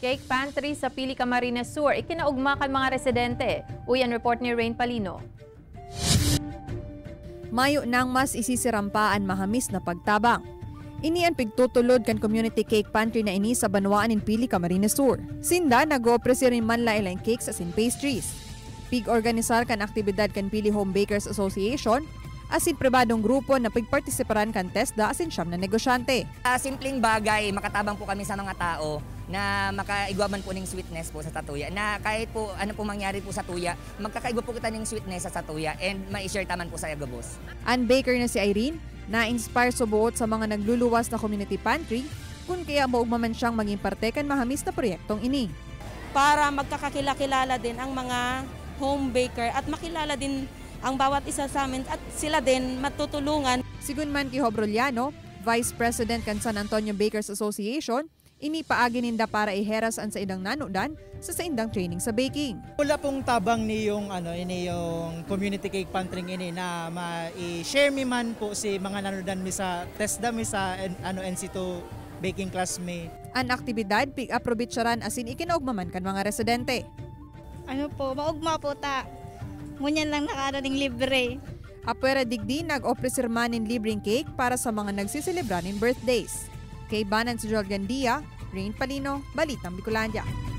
Cake pantry sa Pili Camarines Sur, ikinaugma kan mga residente. Uyan report ni Rain Palino. Mayo nang mas isisirampaan mahamis na pagtabang. Ini ang pigtutulod kan community cake pantry na ini sa Banwaan in Pili, Camarines Sur. Sinda nag-opresir rin man la cakes as in pastries. Pig-organisar kan aktibidad kan Pili Home Bakers Association asin pribadong grupo na pigpartisiparan kan TESDA asin siyam na negosyante. Ah, simpleng bagay, makatabang po kami sa mga tao na makaigwaman po ng sweetness po sa tatuya. Na kahit po ano po mangyari po sa tuya, magkakaigwa po kita ng sweetness sa tatuya and ma-share taman po sa Agabos. Ang baker na si Irene, na-inspire subuot sa mga nagluluwas na community pantry kung kaya maugmaman siyang maging parte kan mahamis na proyektong ini. para magkakakilala din ang mga home baker at makilala din ang bawat isa sa amin at sila din matutulungan Sigun man kay Hobroliano, Vice President kan San Antonio Bakers Association, inipaagi ninda para iheras ang sa idang nanudan sa sa indang training sa baking. Wala pong tabang ni yung ano ini yung community cake pantry ini na ma-share mi man po si mga nanonood mi sa TESDA mi sa ano NC2 baking class mi. Ang aktibidad pig-aprobitsaran asin ikinaugmaman kan mga residente. ano po, maugma po ta. Ngunyan lang nakarating libre. Apwera digdi nag-opresir man in libreng cake para sa mga nagsiselebra ng birthdays. Kay Banan si Joel Gandia, Rain Palino, Balitang Bicolandia.